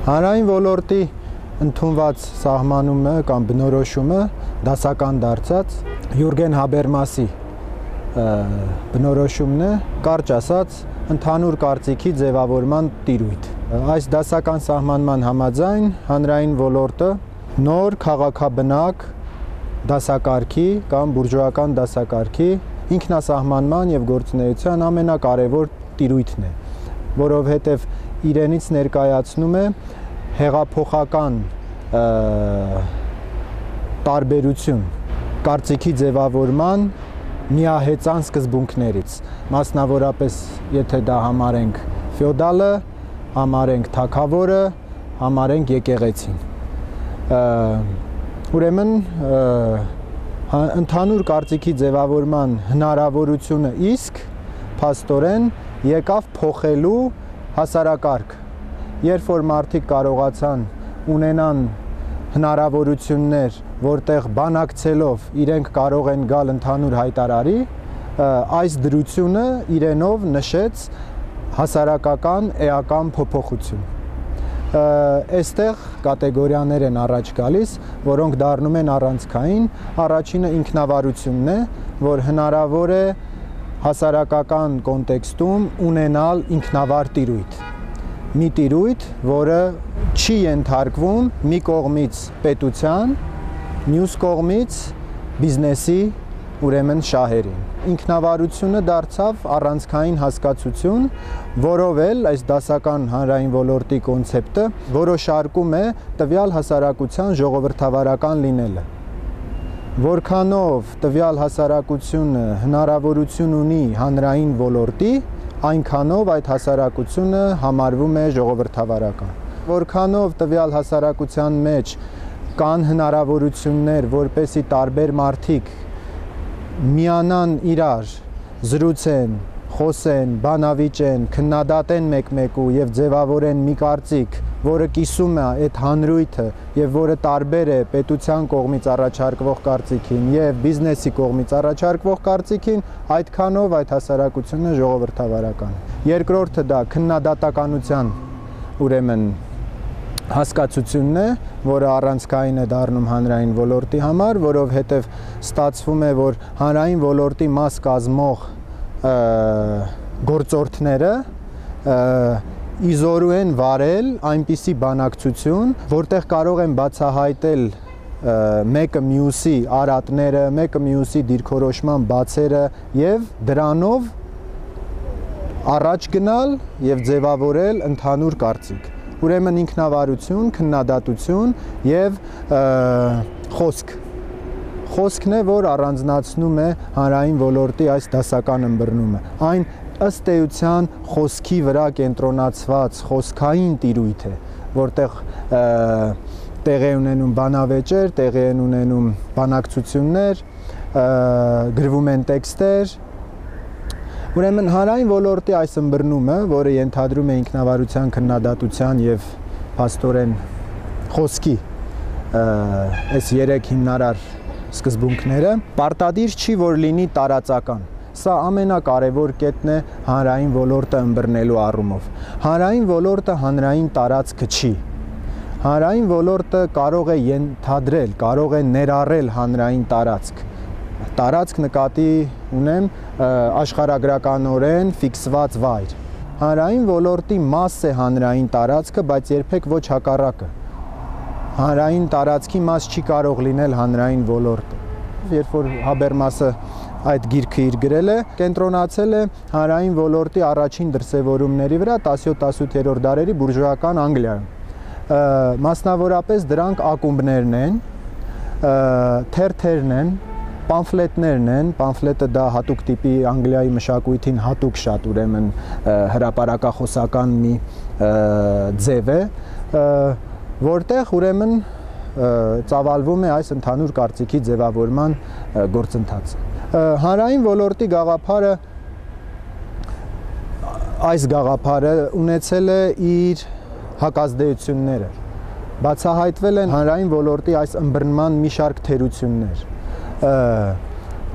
Հանրային ոլորտի ընդունված սահմանումը կամ բնորոշումը դասական դարձած Յուրգեն Հաբերմասի բնորոշումն է, կարճ ասած, ընդհանուր կարծիքի ձևավորման տիրույթ։ Այս դասական սահմանման համաձայն հանրային ոլորտը նոր քաղաքաբնակ դասակարգի կամ բուրժուական դասակարգի ինքնասահմանման եւ գործունեության ամենակարևոր տիրույթն է, որովհետեւ իրենից ներկայացնում է հեղափոխական տարբերություն կարծիքի ձևավորման միահեծան սկզբունքներից մասնավորապես եթե դա համարենք ֆեոդալը, համարենք թակավորը, համարենք եկեղեցին։ Ուրեմն ընդհանուր կարծիքի ձևավորման հնարավորությունը իսկ փաստորեն եկավ փոխելու հասարակարգ երբ որ մարդիկ կարողացան ունենան հնարավորություններ, որտեղ բանակցելով իրենք կարող են գալ ընդհանուր հայտարարի, այս դրությունը իրենով նշեց հասարակական էական փոփոխություն այստեղ կատեգորիաներ են առաջ գալիս, որոնք դառնում են առանցքային։ Առաջինը ինքնավարությունն է, որ հնարավոր է հասարակական կոնտեքստում ունենալ ինքնավար տիրույթ մի տիրույթ, որը չի ենթարկվում մի կողմից պետության, մյուս կողմից բիզնեսի, ուրեմն շահերին։ Ինքնավարությունը դարձավ առանցքային հասկացություն, որով էլ այս դասական հանրային ոլորտի կոնցեպտը որոշարկում է տվյալ հասարակության ժողովրդավարական լինելը որքանով տվյալ հասարակությունը հնարավորություն ունի հանրային ոլորտի, այնքանով այդ հասարակությունը համարվում է ժողովրդավարական։ Որքանով տվյալ հասարակության մեջ կան հնարավորություններ, որպեսի տարբեր մարդիկ միանան իրար, զրուցեն, խոսեն, բանավիճեն, քննադատեն մեկ-մեկու եւ ձևավորեն մի կարծիք, որը կիսում է այդ հանրույթը եւ որը տարբեր է պետության կողմից առաջարկվող կարծիքին եւ բիզնեսի կողմից առաջարկվող կարծիքին, այդքանով այդ հասարակությունը ժողովրդավարական։ Երկրորդը դա քննադատականության ուրեմն հասկացությունն է, որը առանցքային է դառնում հանրային ոլորտի համար, որովհետև ստացվում է, որ հանրային ոլորտի մաս կազմող գործորդները իզորու են վարել այնպիսի բանակցություն, որտեղ կարող են բացահայտել մեկը մյուսի արատները, մեկը մյուսի դիրքորոշման բացերը եւ դրանով առաջ գնալ եւ ձևավորել ընդհանուր կարծիք։ Ուրեմն ինքնավարություն, քննադատություն եւ խոսք խոսքն է, որ առանձնացնում է հանրային ոլորտի այս դասական ըմբռնումը։ Այն ըստ էության խոսքի վրա կենտրոնացված խոսքային տիրույթ է, որտեղ տեղի ունենում բանավեճեր, տեղի են ունենում բանակցություններ, գրվում են տեքստեր, Ուրեմն հանրային ոլորտի այս ըմբռնումը, որը ենթադրում է ինքնավարության քննադատության եւ փաստորեն խոսքի այս երեք հիմնարար սկզբունքները, պարտադիր չի որ լինի տարածական Սա ամենակարևոր կետն է հանրային ոլորտը ըմբռնելու առումով։ Հանրային ոլորտը հանրային տարածքը չի։ Հանրային ոլորտը կարող է ենթադրել, կարող է ներառել հանրային տարածք։ Տարածք նկատի ունեմ աշխարհագրականորեն ֆիքսված վայր։ Հանրային ոլորտի մաս է հանրային տարածքը, բայց երբեք ոչ հակառակը։ Հանրային տարածքի մաս չի կարող լինել հանրային ոլորտը։ Երբ որ Հաբերմասը այդ գիրքը իր գրել է, կենտրոնացել է հանրային ոլորտի առաջին դրսևորումների վրա 17-18-րդ դարերի բուրժուական Անգլիայում։ Մասնավորապես դրանք ակումբներն են, թերթերն են, պամֆլետներն են, պամֆլետը դա հատուկ տիպի Անգլիայի մշակույթին հատուկ շատ ուրեմն հրաապարակախոսական մի ձև է, որտեղ ուրեմն ծավալվում է այս ընդհանուր կարծիքի ձևավորման գործընթացը հանրային ոլորտի գաղափարը այս գաղափարը ունեցել է իր հակազդեցությունները բացահայտվել են հանրային ոլորտի այս ըմբռնման մի շարք թերություններ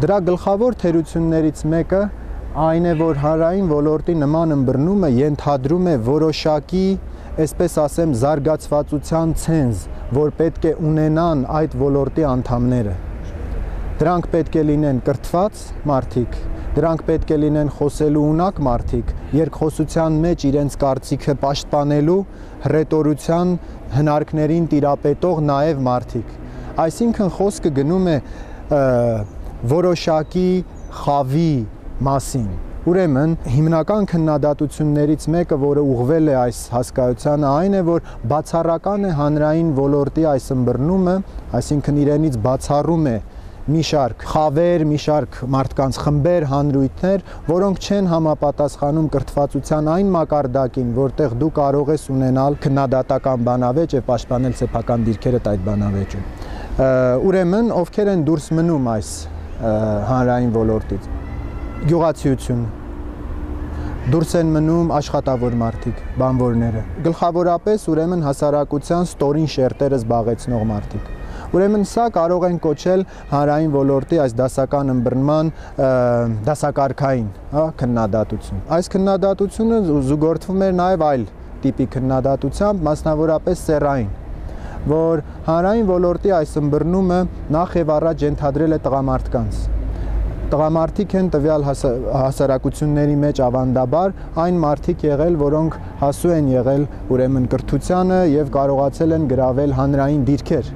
դրա գլխավոր թերություններից մեկը այն է, որ հանրային ոլորտի նման ըմբռնումը ենթադրում է որոշակի, այսպես ասեմ, զարգացվածության ցենզ, որ պետք է ունենան այդ ոլորտի անդամները։ Դրանք պետք է լինեն կրթված մարդիկ, դրանք պետք է լինեն խոսելու ունակ մարդիկ, երկխոսության մեջ իրենց կարծիքը պաշտպանելու հռետորության հնարքներին տիրապետող նաև մարդիկ։ Այսինքն խոսքը գնում է որոշակի խավի մասին։ Ուրեմն հիմնական քննադատություններից մեկը, որը ուղղվել է այս հասկայությանը, այն է, որ բացառական է հանրային ոլորտի այս ըմբռնումը, այսինքն իրենից բացառում է մի շարք խավեր, մի շարք մարդկանց խմբեր, հանրույթներ, որոնք չեն համապատասխանում կրթվածության այն մակարդակին, որտեղ դու կարող ես ունենալ քննադատական բանավեճ եւ պաշտպանել սեփական դիրքերդ այդ բանավեճում։ Ուրեմն, ովքեր են դուրս մնում այս հանրային ոլորտից։ Գյուղացիություն, դուրս են մնում աշխատավոր մարդիկ, բանվորները։ Գլխավորապես ուրեմն հասարակության ստորին շերտերը զբաղեցնող մարդիկ։ Ուրեմն սա կարող են կոչել հանրային ոլորտի այս դասական ըմբռնման դասակարգային, հա, քննադատություն։ Այս քննադատությունը զուգորդվում էր նաև այլ տիպի քննադատությամբ, մասնավորապես սերային որ հանրային ոլորտի այս ըմբռնումը նախ եւ առաջ ենթադրել է տղամարդկանց տղամարդիկ են տվյալ հասարակությունների մեջ ավանդաբար այն մարդիկ եղել, որոնք հասու են եղել ուրեմն կրթությանը եւ կարողացել են գravel հանրային դիրքեր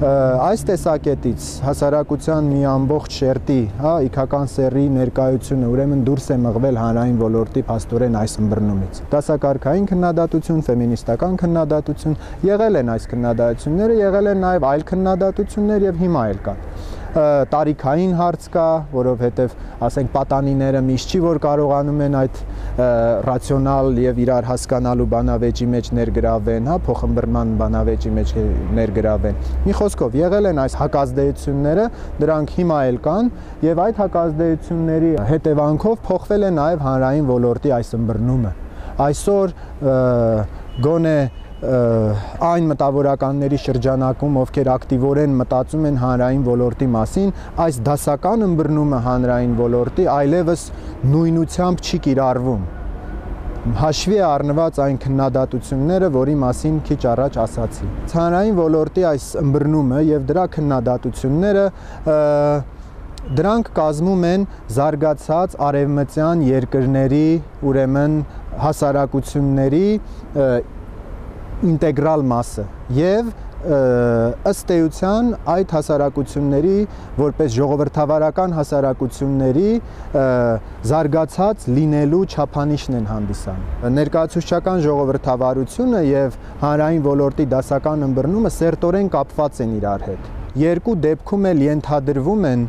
այս տեսակետից հասարակության մի ամբողջ շերտի, հա, իքական սերի ներկայությունը ուրեմն դուրս է մղվել հանրային ոլորտի փաստորեն այս ըմբռնումից։ Դասակարգային քննադատություն, ֆեմինիստական քննադատություն եղել են այս քննադատությունները, եղել են նաև այլ քննադատություններ եւ հիմա էլ կան տարիքային հարց կա, որովհետև ասենք պատանիները միշտ չի որ կարողանում են այդ ռացիոնալ եւ իրար հասկանալու բանավեճի մեջ ներգրավեն, հա, փոխմբռնման բանավեճի մեջ ներգրավեն։ Մի խոսքով եղել են այս հակազդեցությունները, դրանք հիմա էլ կան եւ այդ հակազդեցությունների հետևանքով փոխվել է նաեւ հանրային ոլորտի այս ըմբռնումը։ Այսօր գոնե այն մտավորականների շրջանակում, ովքեր ակտիվորեն մտածում են հանրային ոլորտի մասին, այս դասական ըմբռնումը հանրային ոլորտի այլևս նույնությամբ չի կիրառվում հաշվի է առնված այն քննադատությունները, որի մասին քիչ առաջ ասացի։ Հանրային ոլորտի այս ըմբռնումը եւ դրա քննադատությունները դրանք կազմում են զարգացած արևմտյան երկրների, ուրեմն հասարակությունների ինտեգրալ մասը եւ ըստ էության այդ հասարակությունների որպես ժողովրդավարական հասարակությունների զարգացած լինելու չափանիշն են հանդիսանում։ Ներկայացուցչական ժողովրդավարությունը եւ հանրային ոլորտի դասական ըմբռնումը սերտորեն կապված են իրար հետ։ Երկու դեպքում էլ ենթադրվում են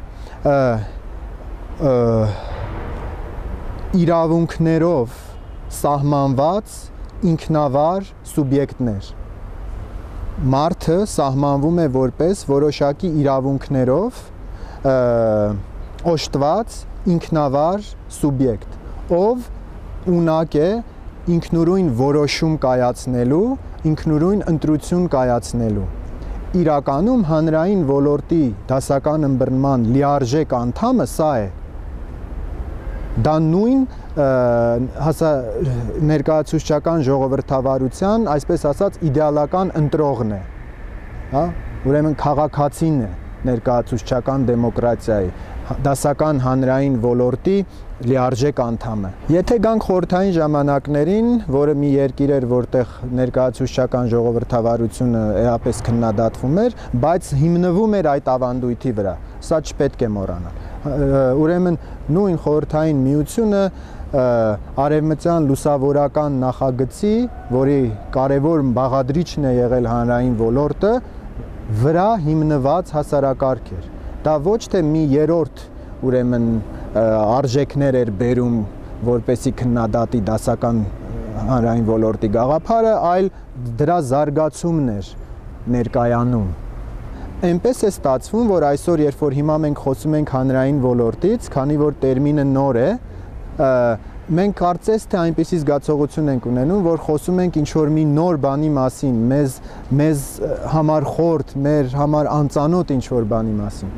իրավունքներով սահմանված ինքնավար սուբյեկտներ։ Մարդը սահմանվում է որպես որոշակի իրավունքներով օժտված ինքնավար սուբյեկտ, ով ունակ է ինքնուրույն որոշում կայացնելու, ինքնուրույն ընտրություն կայացնելու իրականում հանրային ոլորտի դասական ըմբռնման լիարժեք անդամը սա է դա նույն հասա ներկայացուցչական ժողովրդավարության, այսպես ասած, իդեալական ընտրողն է, հա? Ուրեմն քաղաքացին է ներկայացուցչական դեմոկրատիայի դասական հանրային ոլորտի լիարժեք անդամը։ Եթե գանք խորթային ժամանակներին, որը մի երկիր էր, որտեղ ներկայացուցչական ժողովրդավարությունը էապես քննադատվում էր, բայց հիմնվում էր այդ ավանդույթի վրա։ Սա չպետք է մոռանալ ուրեմն նույն խորհրդային միությունը արևմտյան լուսավորական նախագծի, որի կարևոր բաղադրիչն է եղել հանրային ոլորտը, վրա հիմնված հասարակարգ էր։ Դա ոչ թե մի երրորդ ուրեմն արժեքներ էր բերում, որպեսի քննադատի դասական հանրային ոլորտի գաղափարը, այլ դրա զարգացումն էր ներկայանում Էնպես է ստացվում, որ այսօր երբ որ հիմա մենք խոսում ենք հանրային ոլորտից, քանի որ տերմինը նոր է, մենք կարծես թե այնպիսի զգացողություն ենք ունենում, որ խոսում ենք ինչ որ մի նոր բանի մասին, մեզ մեզ համար խորտ, մեր համար անծանոթ ինչ որ բանի մասին։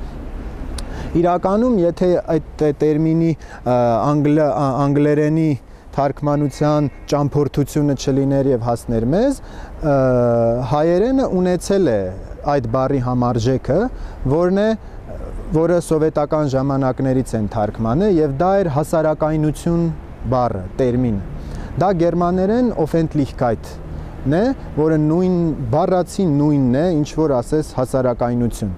Իրականում, եթե այդ տերմինի անգլ անգլերենի թարգմանության ճամփորդությունը չլիներ եւ հասներ մեզ, հայերենը ունեցել է այդ բառի համարժեքը, որն է որը սովետական ժամանակներից են թարգմանել եւ դա էր հասարակայնություն բառը, տերմինը։ Դա գերմաներեն Offentlichkeit-ն է, որը նույն բառացի նույնն է, ինչ որ ասես հասարակայնություն։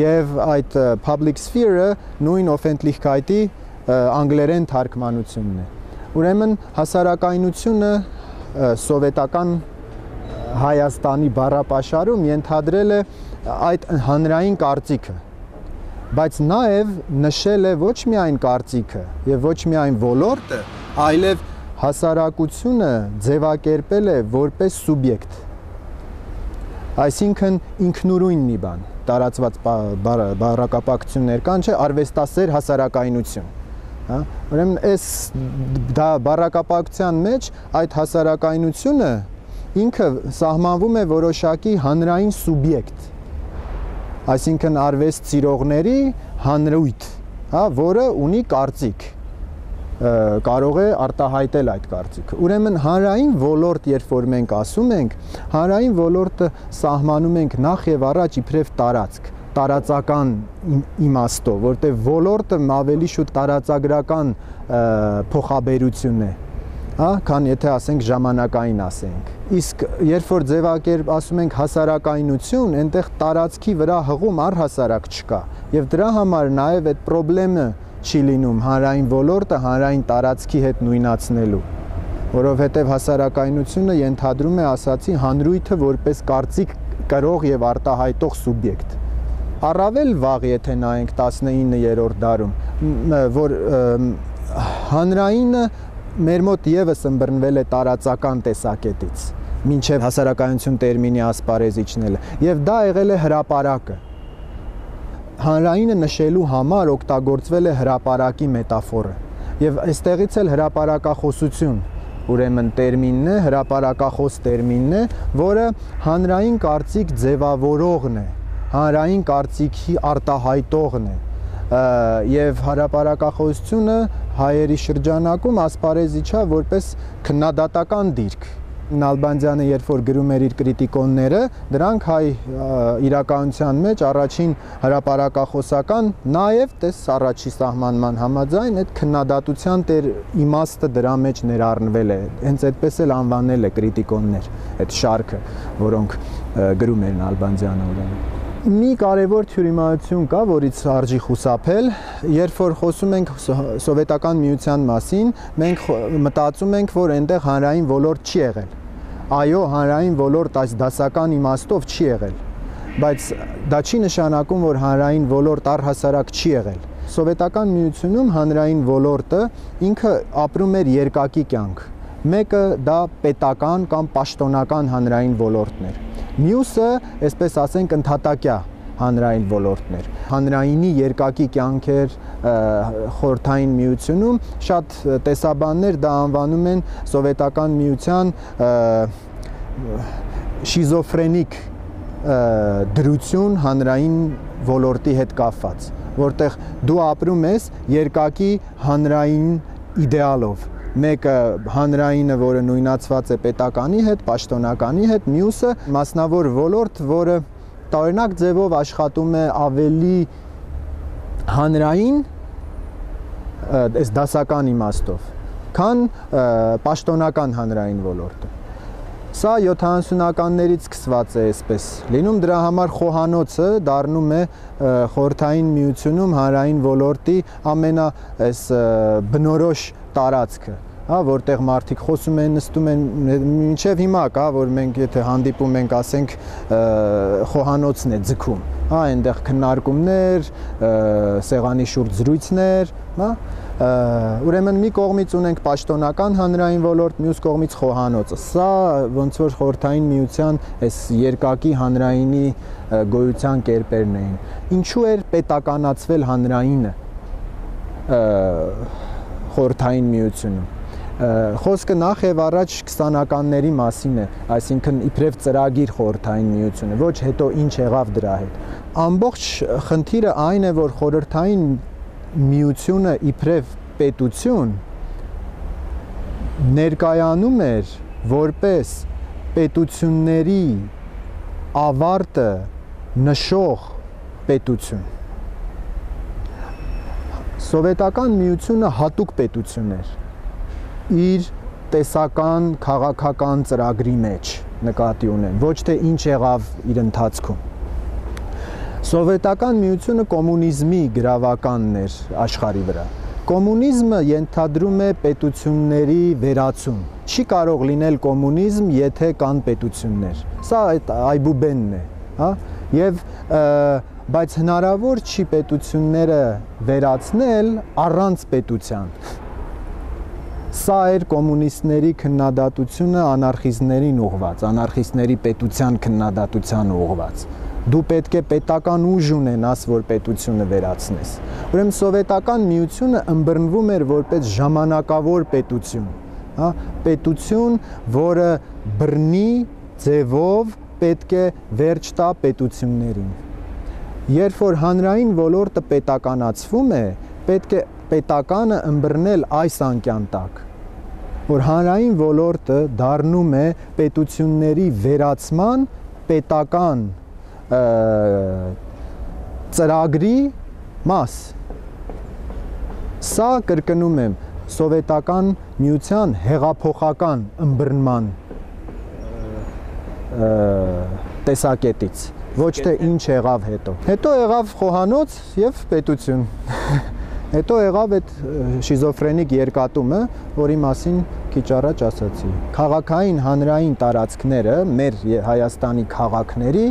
Եվ այդ public sphere-ը նույն Offentlichkeit-ի անգլերեն թարգմանությունն է։ Ուրեմն հասարակայնությունը սովետական Հայաստանի բառապաշարում ենթադրել է այդ հանրային կարծիքը բայց նաև նշել է ոչ միայն կարծիքը եւ ոչ միայն ոլորտը, այլև հասարակությունը ձևակերպել է որպես սուբյեկտ։ Այսինքն ինքնուրույն մի բան, տարածված բառակապակցություններ կան, չէ, արվեստասեր հասարակայնություն հա ուրեմն այս դա բառակապակցության մեջ այդ հասարակայնությունը ինքը սահմանվում է որոշակի հանրային սուբյեկտ այսինքն արվեստ ծիրողների հանրույթ հա որը ունի կարծիք կարող է արտահայտել այդ կարծիքը։ Ուրեմն հանրային ոլորտ, երբ որ մենք ասում ենք, հանրային ոլորտը սահմանում ենք նախ եւ առաջ իբրև տարածք տարածական իմաստով, որտեղ ոլորտը ավելի շուտ տարածագրական փոխաբերություն է, հա, քան եթե ասենք ժամանակային ասենք։ Իսկ երբ որ ձևակերպ ասում ենք հասարակայնություն, այնտեղ տարածքի վրա հղում առհասարակ չկա։ Եվ դրա համար նաև այդ խնդրեմը չի լինում հանրային ոլորտը հանրային տարածքի հետ նույնացնելու որովհետև հասարակայնությունը ենթադրում է ասացի հանրույթը որպես կարծիք կրող եւ արտահայտող սուբյեկտ առավել վաղ, եթե նայենք 19-րդ դարում, որ հանրայինը մեր մոտ եւս ըմբռնվել է տարածական տեսակետից մինչև հասարակայնություն տերմինի ասպարեզիչնելը եւ դա եղել է հրաապարակը հանրայինը նշելու համար օգտագործվել է հրաապարակի մետաֆորը եւ այստեղից էլ հրաապարակախոսություն ուրեմն տերմինն է հրաապարակախոս տերմինն է որը հանրային կարծիք ձևավորողն է հանրային կարծիքի արտահայտողն է եւ հարաբարակախոսությունը հայերի շրջանակում ասպարեզիչա որպես քննադատական դիրք Նալբանդյանը երբ որ գրում էր իր կրիտիկոնները, դրանք հայ իրականության մեջ առաջին հրաապարակախոսական նաև տես առաջի սահմանման համաձայն այդ քննադատության տեր իմաստը դրա մեջ ներառնվել է։ Հենց այդպես էլ անվանել է կրիտիկոններ այդ շարքը, որոնք գրում էր Նալբանդյանը ուրեմն մի կարևոր թյուրիմայություն կա, որից արժի խուսափել, երբ որ խոսում ենք սովետական միության մասին, մենք մտածում ենք, որ այնտեղ հանրային ոլորտ չի եղել։ Այո, հանրային ոլորտ այս դասական իմաստով չի եղել, բայց դա չի նշանակում, որ հանրային ոլորտ առհասարակ չի եղել։ Սովետական միությունում հանրային ոլորտը ինքը ապրում էր երկակի կյանք։ Մեկը դա պետական կամ պաշտոնական հանրային ոլորտներ Մյուսը, այսպես ասենք, ընդհատակյա հանրային ոլորտներ։ Հանրայինի երկակի կյանքեր խորթային միությունում շատ տեսաբաններ դա անվանում են սովետական միության շիզոֆրենիկ դրություն հանրային ոլորտի հետ կապված, որտեղ դու ապրում ես երկակի հանրային իդեալով մեկը հանրայինը, որը նույնացված է պետականի հետ, պաշտոնականի հետ, մյուսը մասնավոր ոլորտ, որը տարօրինակ ձևով աշխատում է ավելի հանրային այս դասական իմաստով, քան պաշտոնական հանրային ոլորտը։ Սա 70-ականներից սկսված է այսպես։ Լինում դրա համար խոհանոցը դառնում է խորթային միությունում հանրային ոլորտի ամենա այս բնորոշ տարածքը հա որտեղ մարդիկ խոսում են, նստում են մինչև հիմա կա, որ մենք եթե հանդիպում ենք, ասենք խոհանոցն է ձգում, հա այնտեղ քննարկումներ, սեղանի շուրջ զրույցներ, հա ուրեմն մի կողմից ունենք պաշտոնական հանրային ոլորտ, մյուս կողմից խոհանոցը։ Սա ոնց որ խորթային միության այս երկակի հանրայինի գոյության կերպերն էին։ Ինչու էր պետականացվել հանրայինը խորթային միությունում խոսքը նախ եւ առաջ 20-ականների մասին է, այսինքն իբրև ծրագիր խորթային միությունը, ոչ հետո ինչ եղավ դրա հետ։ ամբողջ խնդիրը այն է, որ խորհրդային միությունը իբրև պետություն ներկայանում էր որպես պետությունների ավարտը նշող պետություն սովետական միությունը հատուկ պետություն էր իր տեսական քաղաքական ծրագրի մեջ նկատի ունեն ոչ թե ինչ եղավ իր ընթացքում Սովետական միությունը կոմունիզմի գրավականն էր աշխարի վրա։ Կոմունիզմը ենթադրում է պետությունների վերացում։ Չի կարող լինել կոմունիզմ, եթե կան պետություններ։ Սա այդ այբուբենն է, հա? Եվ բայց հնարավոր չի պետությունները վերացնել առանց պետության։ Սա էր կոմունիստների քննադատությունը անարխիստներին ուղված, անարխիստների պետության քննադատության ուղված դու պետք է պետական ուժ ունենաս, որ պետությունը վերացնես։ Ուրեմն սովետական միությունը ըմբռնվում էր որպես ժամանակավոր պետություն, հա, պետություն, որը բռնի ձևով պետք է վերջ տա պետություններին։ Երբ որ հանրային ոլորտը պետականացվում է, պետք է պետականը ըմբռնել այս անկյան տակ որ հանրային ոլորտը դառնում է պետությունների վերացման պետական ծրագրի մաս։ Սա կրկնում եմ սովետական միության հեղափոխական ըմբռնման տեսակետից ոչ թե ինչ եղավ հետո։ Հետո եղավ խոհանոց եւ պետություն։ Հետո եղավ այդ շիզոֆրենիկ երկատումը, որի մասին քիչ առաջ ասացի։ Խաղակային հանրային տարածքները մեր Հայաստանի քաղաքների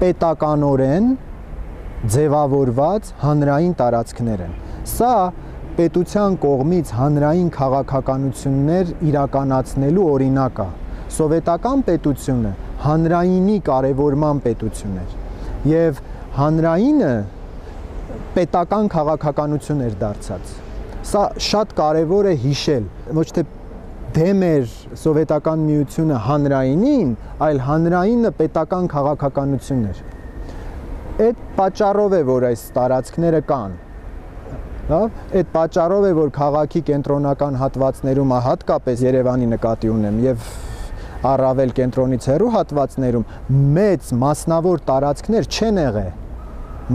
պետականորեն ձևավորված հանրային տարածքներ են։ Սա պետության կողմից հանրային քաղաքականություններ իրականացնելու օրինակ է։ Սովետական պետությունը հանրայինի կարևորման պետություն էր եւ հանրայինը պետական քաղաքականություն էր դարձած։ Սա շատ կարևոր է հիշել, ոչ թե դեմ էր սովետական միությունը հանրայինին, այլ հանրայինը պետական քաղաքականություն էր։ Այդ պատճառով է, որ այս տարածքները կան։ Լավ, այդ պատճառով է, որ քաղաքի կենտրոնական հատվածներում, հատկապես Երևանի նկատի ունեմ եւ առավել կենտրոնից հեռու հատվածներում մեծ մասնավոր տարածքներ չեն եղել։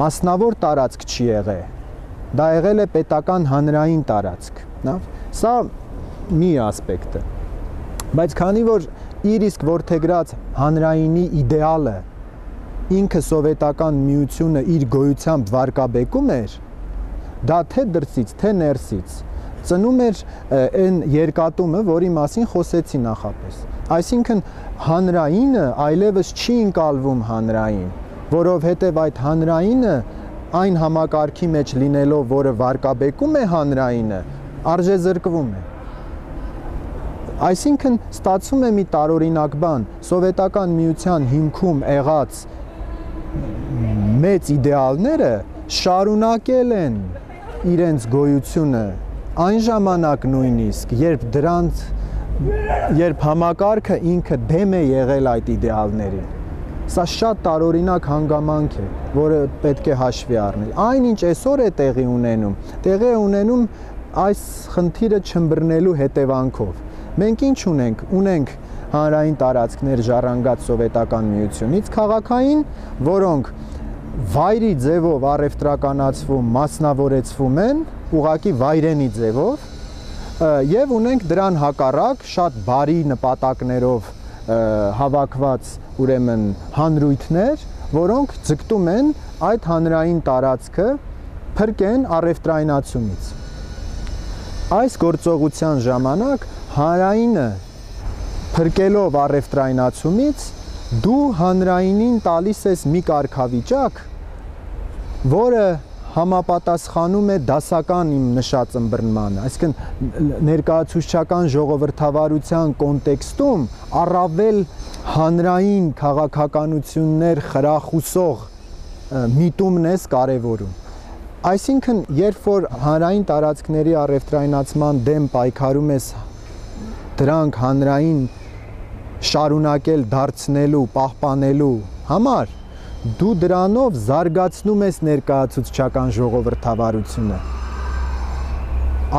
Մասնավոր տարածք չի եղել։ Դա եղել է պետական հանրային տարածք, լավ։ Սա մի ասպեկտը։ Բայց քանի որ իր իսկ որթեգրած հանրայինի իդեալը ինքը սովետական միությունը իր գոյությամբ վարկաբեկում էր, դա թե դրսից, թե ներսից ծնում էր այն երկատումը, որի մասին խոսեցի նախապես։ Այսինքն հանրայինը այլևս չի ընկալվում հանրային, որովհետև այդ հանրայինը այն համակարգի մեջ լինելով, որը վարկաբեկում է հանրայինը, արժե զրկվում է։ Այսինքն ստացվում է մի տարօրինակ բան, սովետական միության հիմքում եղած մեծ իդեալները շարունակել են իրենց գոյությունը այն ժամանակ նույնիսկ, երբ դրանց երբ համակարգը ինքը դեմ է եղել այդ իդեալներին։ Սա շատ տարօրինակ հանգամանք է, որը պետք է հաշվի առնել։ Այնինչ այսօր է տեղի ունենում, տեղի է ունենում այս խնդիրը չմբռնելու հետևանքով Մենք ինչ ունենք։ Ունենք հանրային տարածքներ ժառանգած սովետական միությունից քաղաքային, որոնք վայրի ձևով առևտրականացվում, մասնավորեցվում են, ուղակի վայրենի ձևով, եւ ունենք դրան հակառակ շատ բարի նպատակներով հավաքված ուրեմն հանրույթներ, որոնք ձգտում են այդ հանրային տարածքը փրկեն առևտրայնացումից։ Այս գործողության ժամանակ հանրայինը փրկելով առևտրայնացումից դու հանրայինին տալիս ես մի կարգավիճակ, որը համապատասխանում է դասական իմ նշած ըմբռնմանը, այսինքն ներկայացուցչական ժողովրդավարության կոնտեքստում առավել հանրային քաղաքականություններ խրախուսող միտումն ես կարևորում։ Այսինքն, երբ որ հանրային տարածքների առևտրայնացման դեմ պայքարում ես դրանք հանրային շարունակել դարձնելու, պահպանելու համար դու դրանով զարգացնում ես ներկայացուցչական ժողովրդավարությունը։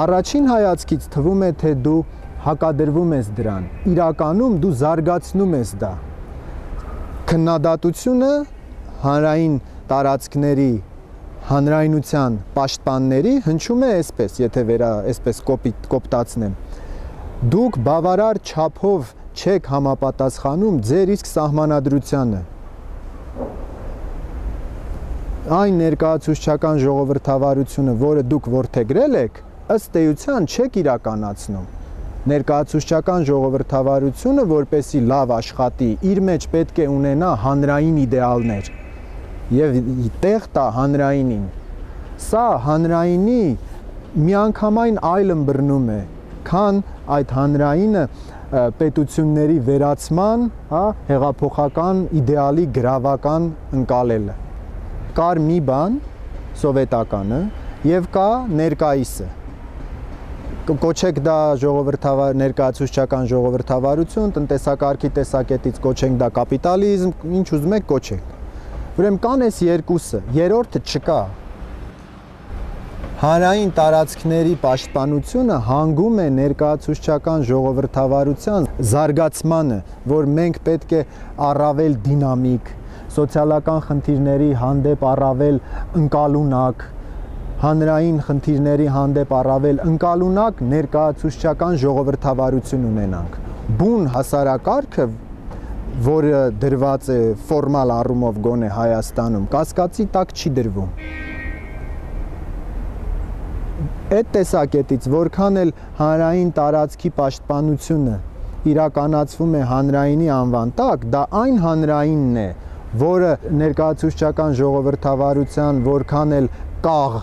Առաջին հայացքից թվում է, թե դու հակադրվում ես դրան։ Իրականում դու զարգացնում ես դա։ Քննադատությունը հանրային տարածքների հանրայնության պաշտպանների հնչում է այսպես, եթե վերա այսպես կոպիտ կոպտացնեմ։ Դուք բավարար չափով չեք համապատասխանում ձեր իսկ սահմանադրությանը այն ներկայացուցչական ժողովրդավարությունը, որը դուք ворթեգրել եք, ըստ էության չեք իրականացնում։ Ներկայացուցչական ժողովրդավարությունը, որպեսի լավ աշխատի, իր մեջ պետք է ունենա հանրային իդեալներ եւ տեղ տա հանրայինին։ Սա հանրայինի միանգամայն այլն բռնում է, քան այդ հանրայինը պետությունների վերացման, հա, հեղափոխական իդեալի գրավական ընկալելը։ Կար մի բան սովետականը եւ կա ներկայիսը կոչեք դա ժողովրդավար ներկայացուցչական ժողովրդավարություն, տնտեսակարգի տեսակետից կոչենք դա կապիտալիզմ, ինչ ուզում եք կոչեք։ Ուրեմն կան այս երկուսը, երրորդը չկա։ Հանրային տարածքների պաշտպանությունը հանգում է ներկայացուցչական ժողովրդավարության զարգացմանը, որ մենք պետք է առավել դինամիկ, սոցիալական խնդիրների հանդեպ առավել ընկալունակ, հանրային խնդիրների հանդեպ առավել ընկալունակ ներկայացուցչական ժողովրդավարություն ունենանք։ Բուն հասարակարգը, որը դրված է ֆորմալ առումով գոնե Հայաստանում, կասկածի տակ չի դրվում։ Այդ տեսակետից որքան էլ հանրային տարածքի պաշտպանությունը իրականացվում է հանրայինի անվան տակ, դա այն հանրայինն է, որը ներկայացուցչական ժողովրդավարության որքան էլ կաղ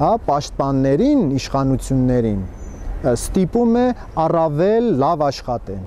հա, պաշտպաններին, իշխանություններին ստիպում է առավել լավ աշխատեն։